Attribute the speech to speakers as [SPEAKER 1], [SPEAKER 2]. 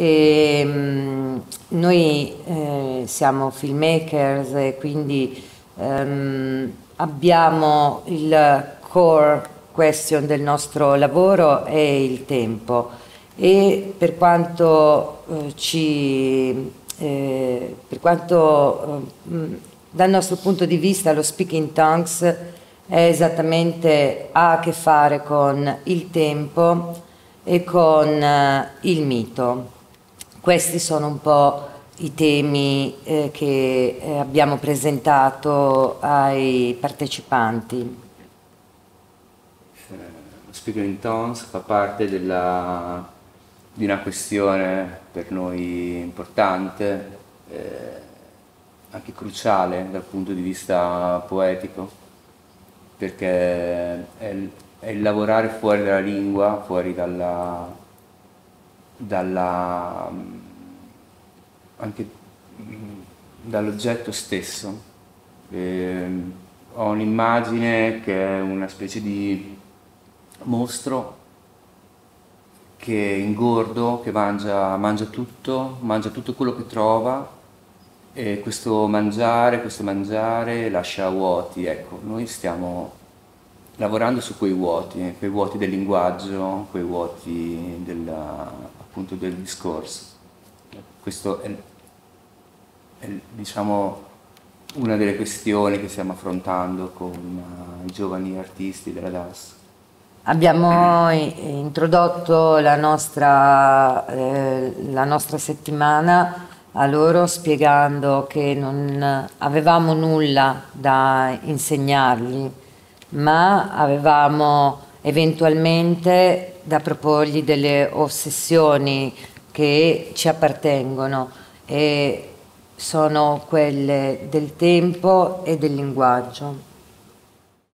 [SPEAKER 1] E, mh, noi eh, siamo filmmakers e quindi ehm, abbiamo il core question del nostro lavoro è il tempo e per quanto eh, ci eh, per quanto eh, dal nostro punto di vista lo speaking tongues è esattamente ha a che fare con il tempo e con eh, il mito. Questi sono un po' i temi eh, che eh, abbiamo presentato ai partecipanti.
[SPEAKER 2] Lo speaking in tongues fa parte della, di una questione per noi importante, eh, anche cruciale dal punto di vista poetico, perché è è il lavorare fuori dalla lingua, fuori dalla, dalla anche dall'oggetto stesso. Eh, ho un'immagine che è una specie di mostro che è ingordo, che mangia, mangia tutto, mangia tutto quello che trova e questo mangiare, questo mangiare lascia vuoti. Ecco, noi stiamo lavorando su quei vuoti, quei vuoti del linguaggio, quei vuoti della, appunto del discorso. Questo è, è diciamo, una delle questioni che stiamo affrontando con uh, i giovani artisti della DAS.
[SPEAKER 1] Abbiamo introdotto la nostra, eh, la nostra settimana a loro spiegando che non avevamo nulla da insegnargli, ma avevamo eventualmente da proporgli delle ossessioni che ci appartengono e sono quelle del tempo e del linguaggio.